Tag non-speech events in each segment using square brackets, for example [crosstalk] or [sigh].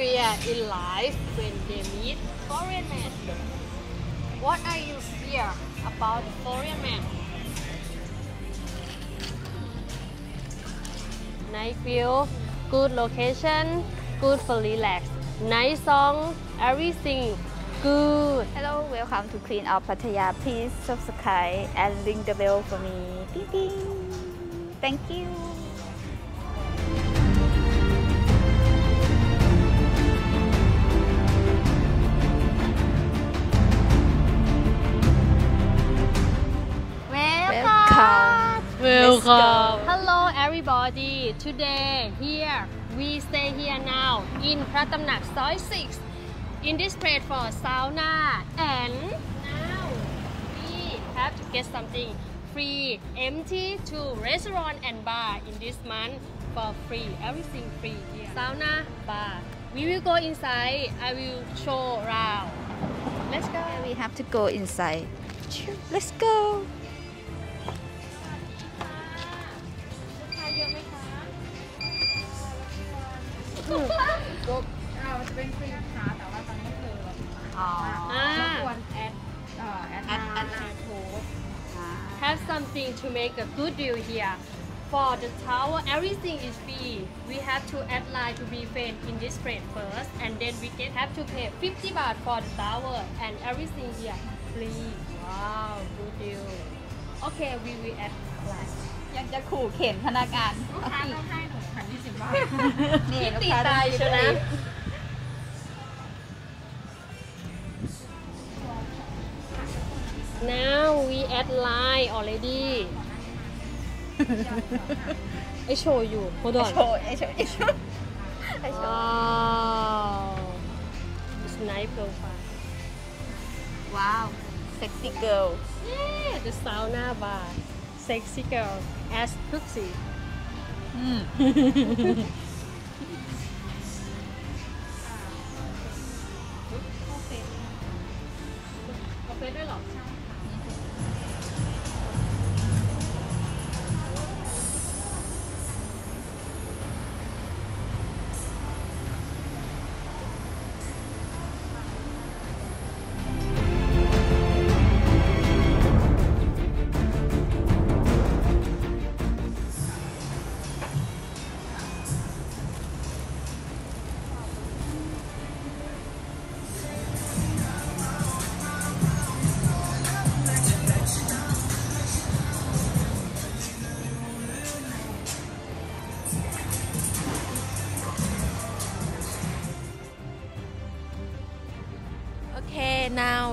fear in life when they meet foreign men? What are you fear about foreign men? Night view, good location, good for relax, nice song, everything good. Hello, welcome to Queen of Pattaya. Please subscribe and ring the bell for me. Ding ding. Thank you. Welcome. Hello everybody. Today here we stay here now in Pratamnak Soi 6 in this place for sauna and now we have to get something free empty to restaurant and bar in this month for free everything free here sauna bar we will go inside I will show around let's go We have to go inside. Let's go. make a good deal here. For the tower, everything is free. We have to add line to be paid in this rate first, and then we get have to pay 50 baht for the tower, and everything here free. Wow, good deal. Okay, we will add line. ยังจะขู่เข็นพนักงาน ลูกค้าต้องให้หนูพันยี่สิบบาท นี่ลูก ติด ค้า ตายใช่ไหม Now we add line already. [laughs] H O U. Hold on. H O H O [laughs] H O. Wow. It's nice profile. Wow. Sexy girl. Yeah, the sauna bar. Sexy girl. As Tootsie. Hmm. [laughs]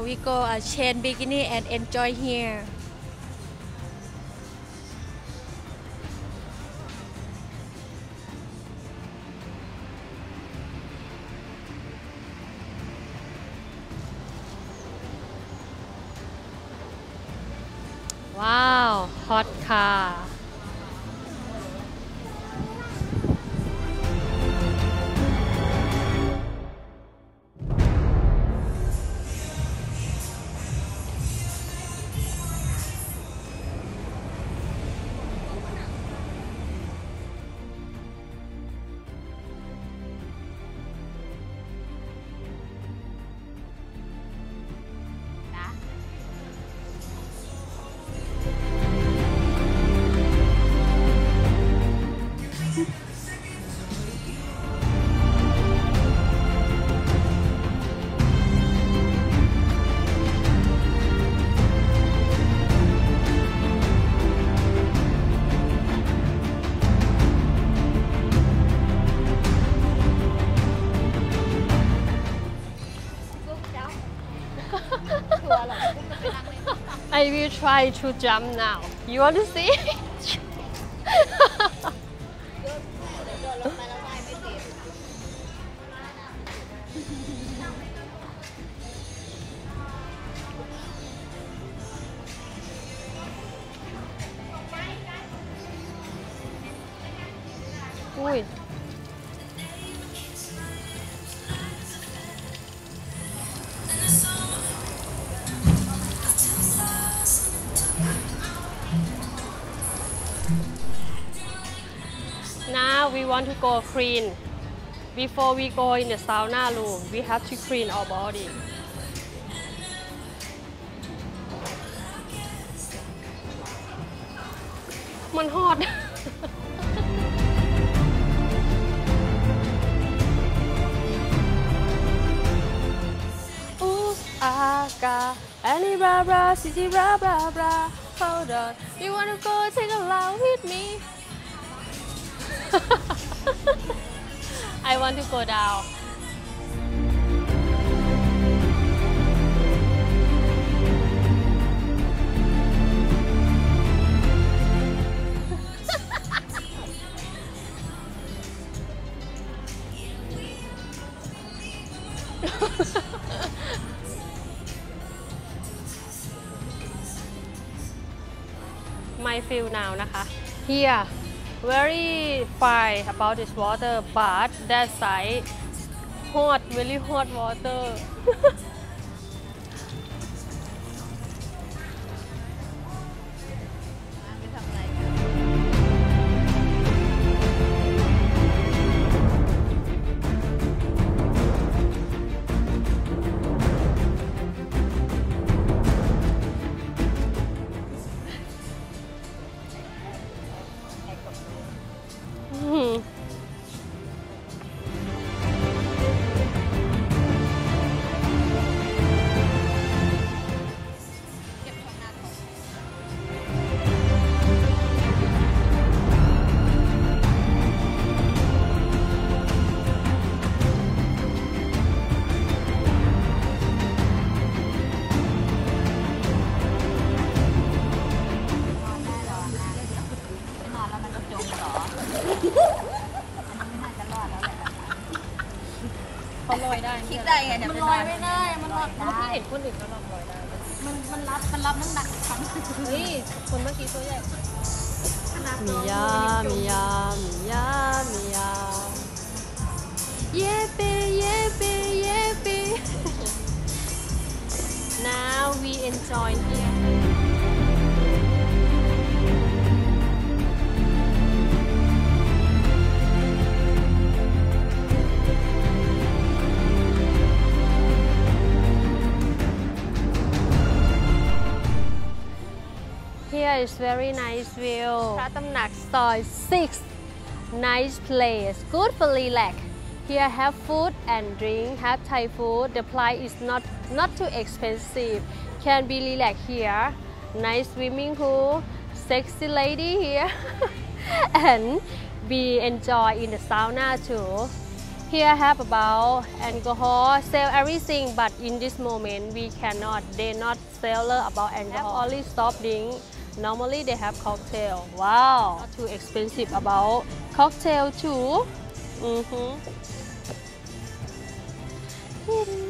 we go a uh, chain bikini and enjoy here. Will try to jump now. You want to see? [laughs] now we want to go clean. Before we go in the sauna room, we have to clean our body. Man hot. Any blah blah, city blah blah blah. Hold on, you wanna go take a ride with me? [laughs] I want to go down. [laughs] my feel now นะคะ here very fine about this water but that side hot really hot water [laughs] เนี่ยมันลอยไม่ได้มันลอยได้เมื่อกี้เห็นคนอื่นเขาลองลอยได้มันมันรับมันรับน้ำหนักทั้งเฮ้ยคนเมื่อกี้ตัวใหญ่มียามียามียามียาเย่เปเย่เปเย่เป now we enjoy here is very nice view พระตำหนักซอย 6 nice place good for relax here have food and drink have Thai food the price is not not too expensive can be relax here nice swimming pool sexy lady here [laughs] and be enjoy in the sauna too here have about alcohol sell everything but in this moment we cannot they not sell about alcohol only soft drink normally they have cocktail. Wow. Not too expensive about cocktail too. Mm-hmm. And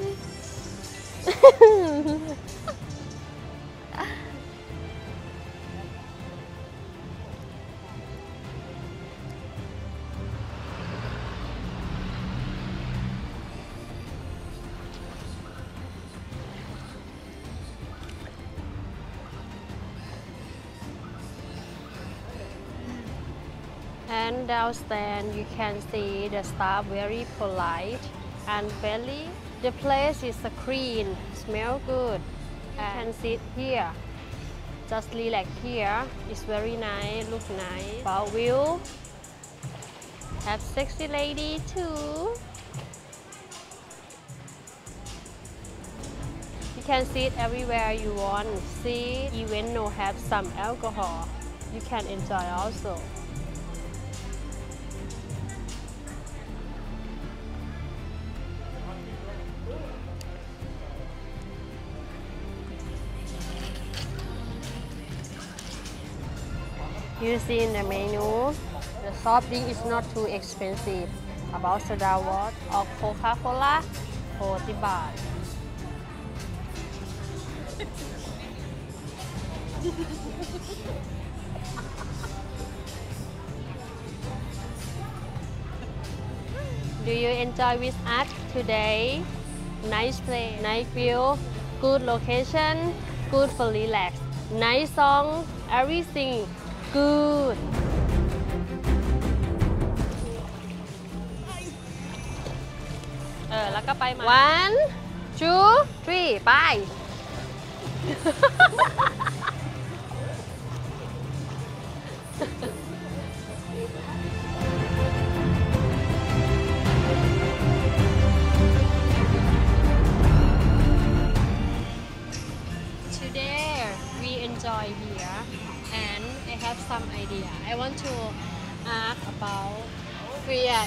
downstairs you can see the staff very polite and friendly. The place is clean, smell good. You can sit here. Just relax here. It's very nice, look nice. About view. Have sexy lady too. You can sit everywhere you want. See, even no have some alcohol. You can enjoy also. You see in the menu, the soft drink is not too expensive. About soda water or Coca-Cola, 40 baht. [laughs] Do you enjoy with us today? Nice place, nice view, good location, good for relax, nice song, everything Good. One, two, three, bye. [laughs]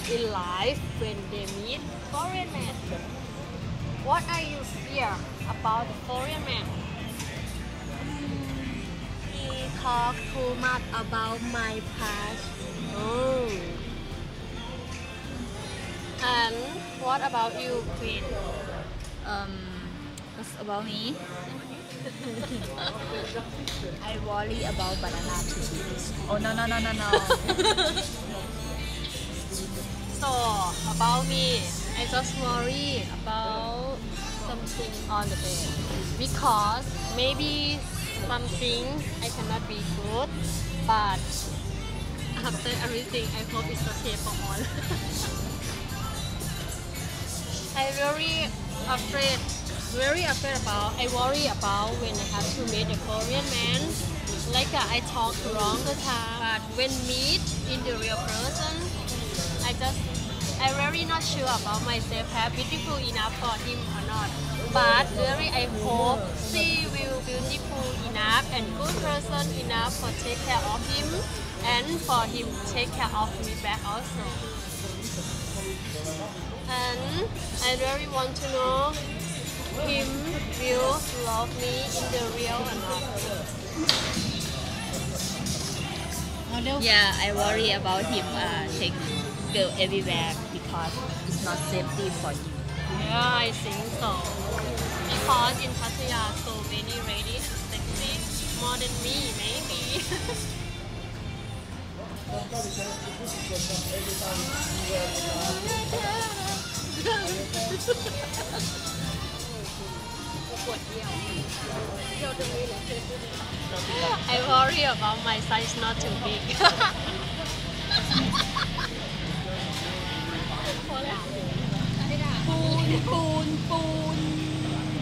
in life when they meet foreign men. What are you fear about the foreign man? He talk too much about my past. Oh. And what about you, Queen? Um, what's about me? [laughs] [laughs] I worry about banana too. Oh no no no no no. [laughs] About me, I just worry about something on the bed because maybe something I cannot be good, but after everything, I hope it's okay for all. [laughs] I very afraid, very afraid about. I worry about when I have to meet a Korean man. Like uh, I talk wrong the time, but when meet in the real person, just I really not sure about myself have beautiful enough for him or not. But really I hope she will beautiful enough and good person enough for take care of him and for him take care of me back also. And I really want to know him will love me in the real or not. yeah, I worry about him uh, take girl everywhere because it's not safety for you. Yeah, I think so. Because in Pattaya, so many ladies sexy more than me, maybe. [laughs] I worry about my size not too big. [laughs] ปูนปูนปูน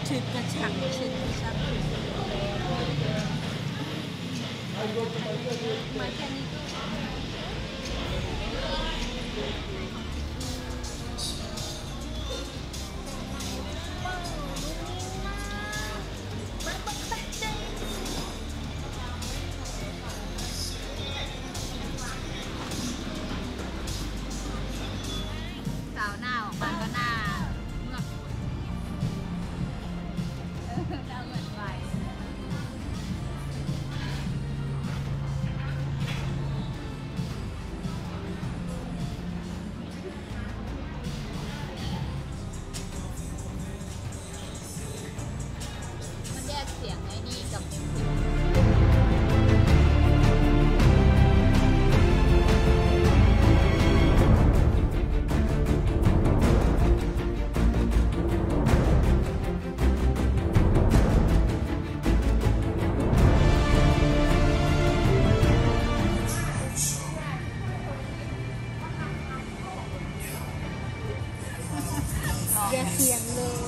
ถึกกระชังถึกกระชังมาแค่นี้ก็ เสียงเลย